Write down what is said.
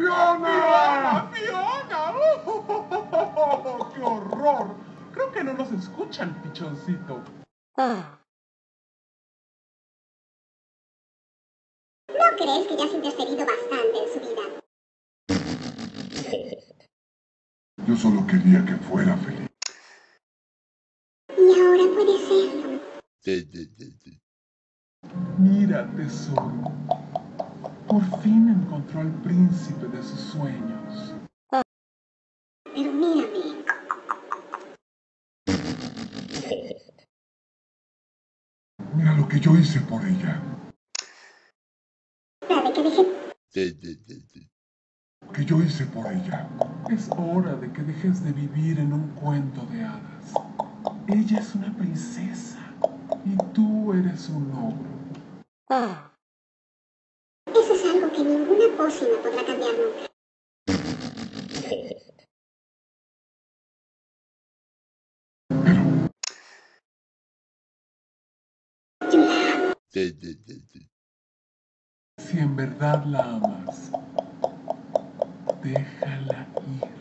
¡Fiona! ¡Fiona! ¡Oh, ¡Qué horror! Creo que no nos escucha el pichoncito. ¿No crees que ya has interferido bastante en su vida? Yo solo quería que fuera feliz. Y ahora puede serlo. Mira, tesoro. Por fin encontró al príncipe de sus sueños. Pero mírame. Mira lo que yo hice por ella. Que dejé Lo que yo hice por ella. Es hora de que dejes de vivir en un cuento de hadas. Ella es una princesa y tú eres un ogro. Es algo que ninguna pócima podrá cambiar nunca. Si en verdad la amas, déjala ir.